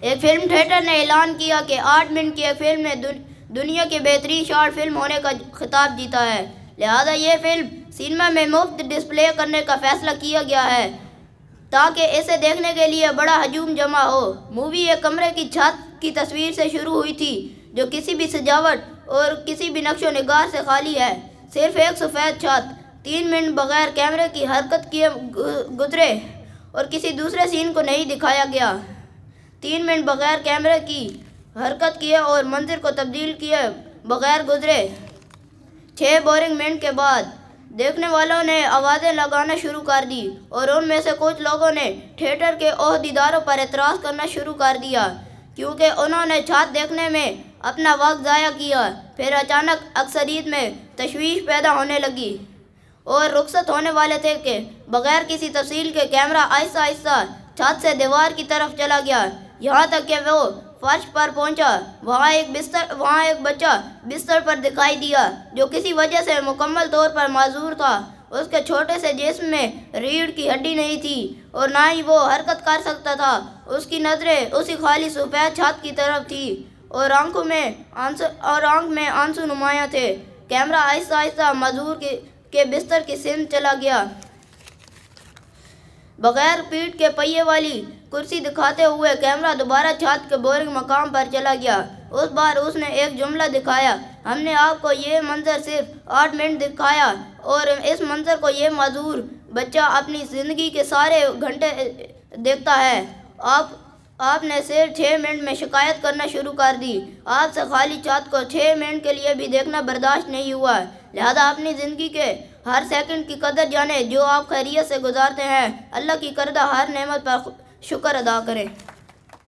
एक film theatre ने ऐलान किया कि आठ मिनट की एक फ़िल्म ने दुनिया की बेहतरीन शॉर्ट फ़िल्म होने का खिताब जीता है। लिहाजा ये फ़िल्म सिनेमा में मुफ़्त डिस्प्ले करने का फैसला किया गया है, ताकि इसे देखने के लिए बड़ा हजूम जमा हो। मूवी एक कमरे की छत की तस्वीर से शुरू हुई थी, जो किसी भी सजावट और किसी भी नक्शो नगार से खाली है। सिर्फ़ एक सफ़ेद छत, तीन मिनट बगैर कैमरे की हरकत किए गुजरे, और किसी दूसरे सीन को नहीं दिखाया गया। तीन मिनट बगैर कैमरे की हरकत किए और मंजिल को तब्दील किए बगैर गुजरे। छः बोरिंग मिनट के बाद देखने वालों ने आवाज़ें लगाना शुरू कर दी और उनमें से कुछ लोगों ने थिएटर के अहदेदारों पर एतराज़ करना शुरू कर दिया, क्योंकि उन्होंने छत देखने में अपना वक्त ज़ाया किया। फिर अचानक अक्सरियत में तशवीश पैदा होने लगी और रुखसत होने वाले थे कि बग़ैर किसी तफसील के कैमरा आहिस्ता आहिस्ता छत से दीवार की तरफ़ चला गया। यहाँ तक कि वो फर्श पर पहुँचा वहाँ एक बिस्तर वहाँ एक बच्चा बिस्तर पर दिखाई दिया जो किसी वजह से मुकम्मल तौर पर माजूर था। उसके छोटे से जिसम में रीढ़ की हड्डी नहीं थी और ना ही वो हरकत कर सकता था। उसकी नज़रें उसी खाली सफ़ेद छत की तरफ़ थी और आँखों में आँसू और आँख में आँसू नुमाया थे। कैमरा आहिस्ता आहिस्ता मजदूर के, के बिस्तर की सिम चला गया। बगैर पीठ के पहिए वाली कुर्सी दिखाते हुए कैमरा दोबारा छात के बोरिंग मकाम पर चला गया। उस बार उसने एक जुमला दिखाया। हमने आपको ये मंजर सिर्फ़ आठ मिनट दिखाया और इस मंजर को ये मजूर बच्चा अपनी ज़िंदगी के सारे घंटे देखता है। आप, आपने सिर्फ़ छः मिनट में शिकायत करना शुरू कर दी। आपसे खाली छत को छः मिनट के लिए भी देखना बर्दाश्त नहीं हुआ। लिहाजा अपनी ज़िंदगी के हर सेकंड की कदर जाने जो आप खैरियत से गुजारते हैं। अल्लाह की करदा हर नेमत पर शुक्र अदा करें।